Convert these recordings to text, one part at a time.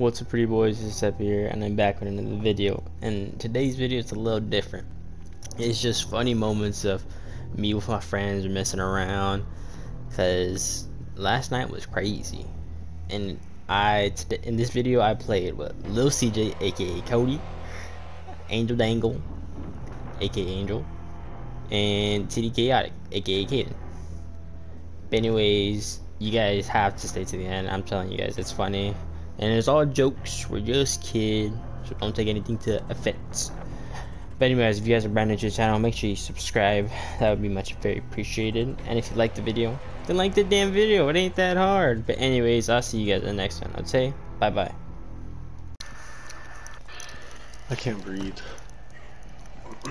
What's up pretty boys, it's up here and I'm back with another video and today's video is a little different. It's just funny moments of me with my friends messing around because last night was crazy and I in this video I played with Lil CJ aka Cody, Angel Dangle aka Angel, and TD Chaotic aka Caden. But anyways, you guys have to stay to the end. I'm telling you guys, it's funny. And it's all jokes. We're just kids. So don't take anything to offense. But anyways, if you guys are brand new to the channel, make sure you subscribe. That would be much very appreciated. And if you like the video, then like the damn video. It ain't that hard. But anyways, I'll see you guys in the next one. I'd say bye-bye. I can't breathe.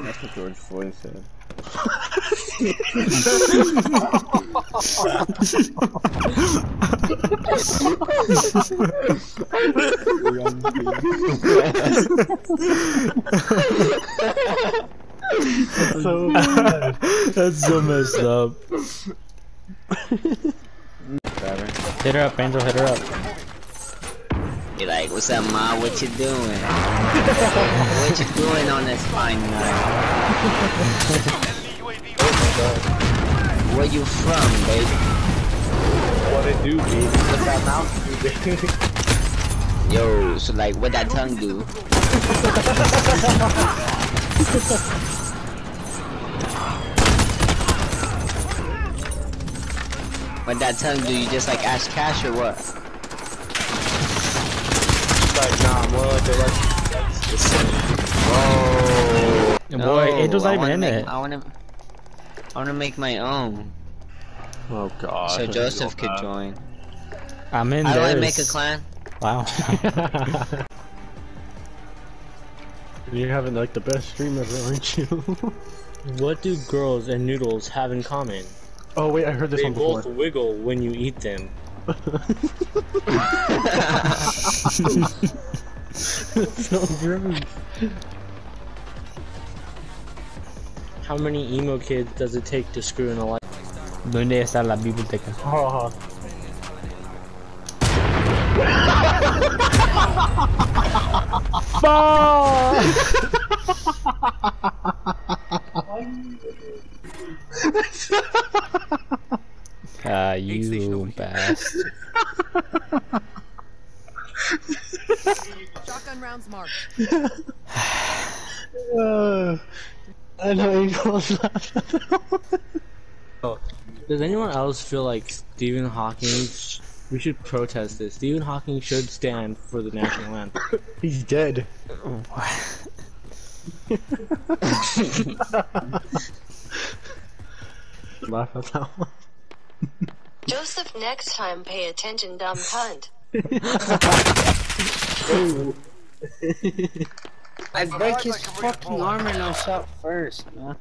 That's what George Floyd said. so bad. That's so messed up. hit her up, Angel. Hit her up. You're like, what's up, ma? What you doing? what you doing on this fine night? Where you from, baby? What it do, baby? What that mouth do, baby? Yo, so like, what that tongue do? what that tongue do? You just like ask cash or what? Like, nah, more like a, like, that's the same. Whoa. Your boy, Angel's I not even in make, it. I wanna, I wanna make my own. Oh god. So Joseph could join. I'm in How do I theirs. make a clan? Wow. You're having like the best stream ever, aren't you? What do girls and noodles have in common? oh wait, I heard this They one before. They both wiggle when you eat them. so gross. How many emo kids does it take to screw in a light? ¿Dónde está la biblioteca? Oh, Ah, you bastard. Shotgun rounds marked. uh, I know Angel's laughing. Does anyone else feel like Stephen Hawking? We should protest this. Stephen Hawking should stand for the national anthem. He's dead. Laugh at that one. Joseph, next time pay attention, dumb cunt. I break his fucking armor and I shot first, man.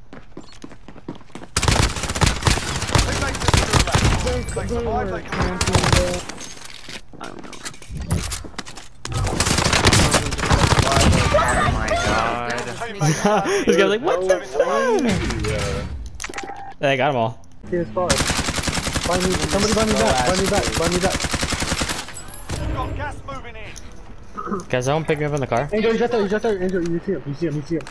I don't know. Oh my god. this guy's like, what the fuck? I got them all. PS5. Find me, somebody find me back, find me back, find me back. Guys, someone pick me up in the car. Angel, he's right there, he's right there. Angel, you see him, you see him, you see him.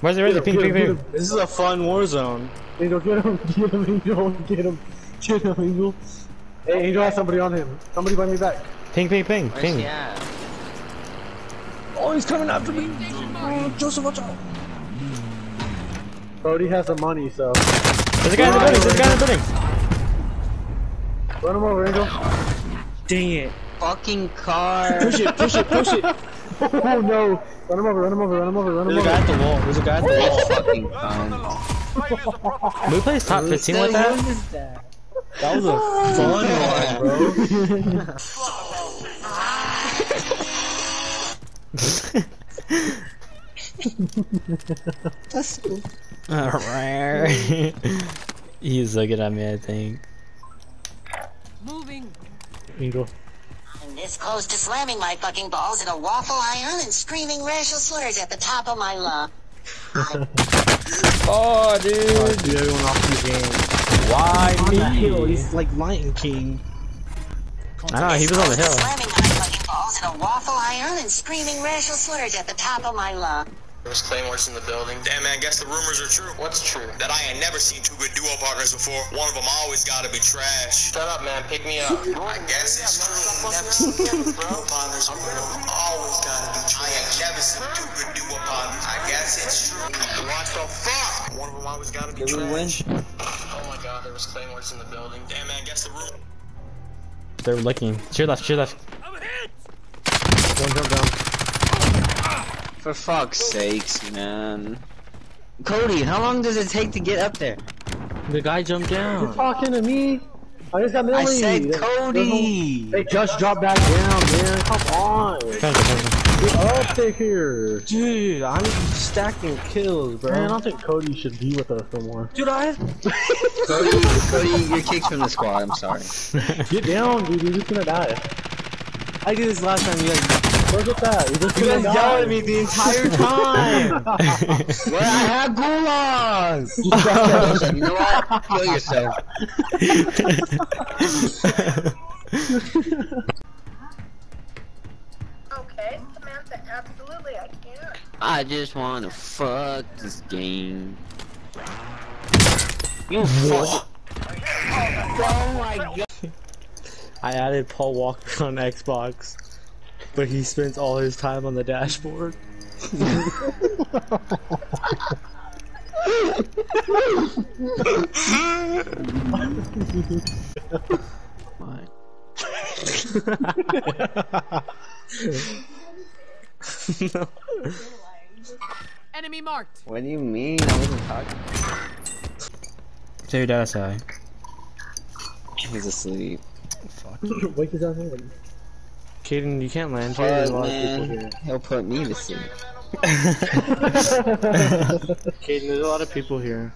Where's the where's the pink, pink, pink? This is a fun war zone. Angel, get him, get him, Angel, get him. Get him, Angel. Hey, Angel has somebody on him. Somebody find me back. Ping, ping, ping, Where's pink. he at? Oh, he's coming after me. Oh, Joseph, watch out. Brody has some money, so. There's a guy in the building. There's a guy in the building. Run him over, Angel. Dang it. Fucking car. Push it, push it, push it. Oh no! Run him over, run him over, run him over, run him over. There's a guy at the wall. There's a guy at the wall. fucking cunt. Can we play top 15 with that? That was a oh, fun one, bro. That's cool. Alright. He's looking at me, I think. Moving. Angel. I'm this close to slamming my fucking balls in a waffle iron and screaming racial slurs at the top of my lungs. Oh, dude. Dude, everyone off the game. Why On that hill, me? he's like Lion King. I know, he was on the hill. Slamming my fucking balls in a waffle iron and screaming racial slurs at the top of my lungs. There's claymores in the building. Damn, man, guess the rumors are true. What's true? That I ain't never seen two good duo partners before. One of them always gotta be trash. Shut up, man. Pick me up. I guess it's true. Never seen two good duo partners before. Always gotta be trash. I ain't never seen two good duo partners. I guess it's true. What the fuck? One of them always gotta be Did we trash. win? Oh my god, there was claymores in the building. Damn, man, guess the room. They're looking. To your left, to your left. One jump down. For fuck's sakes, man. Cody, how long does it take to get up there? The guy jumped down. You're talking to me? I just got Millie. I said There's no- Cody. They just dropped back down, man. Come on. Thank you, thank you. Get up there here. Dude, I'm stacking kills, bro. Man, I don't think Cody should be with us no more. Dude, I Cody, Cody, you're kicked from the squad. I'm sorry. Get down, dude. You're just gonna die. I did this last time. You guys, Look at that. You're just you guys yelled at me the entire time. well, I have gulags. you know what? Kill yourself. Okay, Samantha, absolutely, I can. I just wanna fuck this game. You fuck. Oh my god. I added Paul Walker on Xbox, but he spends all his time on the dashboard. Enemy marked. What do you mean? I wasn't talking. Tell your dad outside. He's asleep. Fuck. Wake his ass up. Caden, you can't land here. There's a Fuck, lot of people here. He'll put me to sleep. Caden, there's a lot of people here.